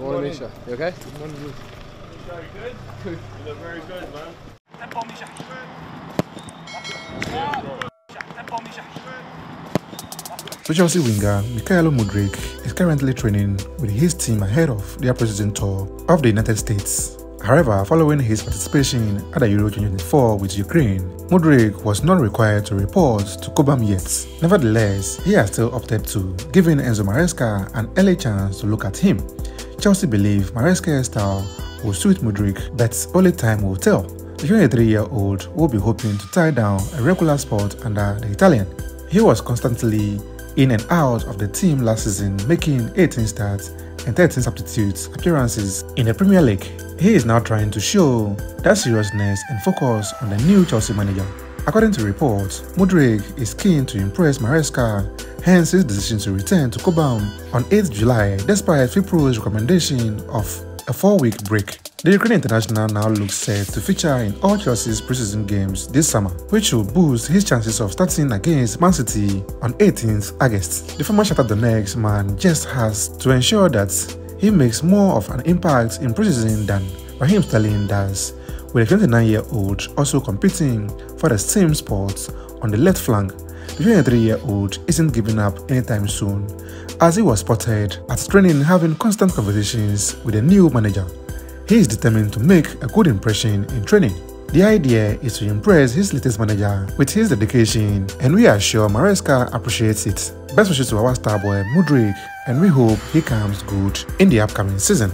Morning, Misha. You okay? Good morning, Luke. Very good. You look very good, man. Tempo, Misha. Tempo, So Chelsea winger Mikhailo Mudryk is currently training with his team ahead of their preseason tour of the United States. However, following his participation at the Euro 2024 with Ukraine, Mudryk was not required to report to Cobham yet. Nevertheless, he has still opted to, giving Enzo Maresca an early chance to look at him. Chelsea believe Maresca's style will suit Mudryk, but only time will tell. The 23-year-old will be hoping to tie down a regular spot under the Italian. He was constantly in and out of the team last season, making 18 starts and 13 substitutes appearances in the Premier League. He is now trying to show that seriousness and focus on the new Chelsea manager. According to reports, Mudryk is keen to impress Maresca, hence his decision to return to Cobham on 8th July despite FIFPro's recommendation of a four-week break. The Ukrainian international now looks set to feature in all Chelsea's preseason games this summer, which will boost his chances of starting against Man City on 18th August. The former Shakhtar Donetsk man just has to ensure that he makes more of an impact in preseason than Raheem Sterling does, with the 29-year-old also competing for the same spot on the left flank. The 23-year-old isn't giving up anytime soon, as he was spotted at training having constant conversations with a new manager. He is determined to make a good impression in training. The idea is to impress his latest manager with his dedication, and we are sure Maresca appreciates it. Best wishes to our star boy Mudryk, and we hope he comes good in the upcoming season.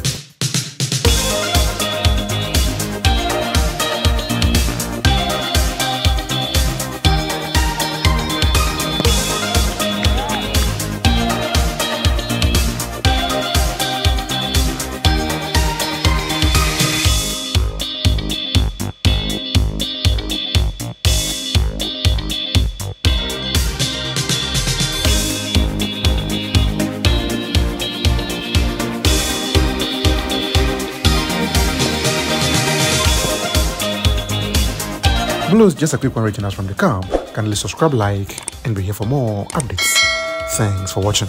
Blues, just a quick one reaching us from the camp. Kindly subscribe, like, and be here for more updates. Thanks for watching.